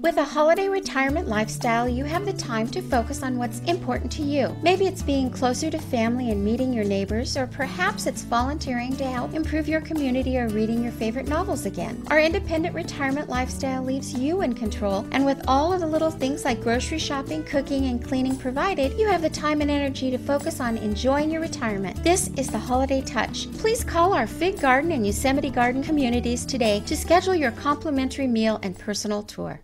With a holiday retirement lifestyle, you have the time to focus on what's important to you. Maybe it's being closer to family and meeting your neighbors, or perhaps it's volunteering to help improve your community or reading your favorite novels again. Our independent retirement lifestyle leaves you in control, and with all of the little things like grocery shopping, cooking, and cleaning provided, you have the time and energy to focus on enjoying your retirement. This is the Holiday Touch. Please call our Fig Garden and Yosemite Garden communities today to schedule your complimentary meal and personal tour.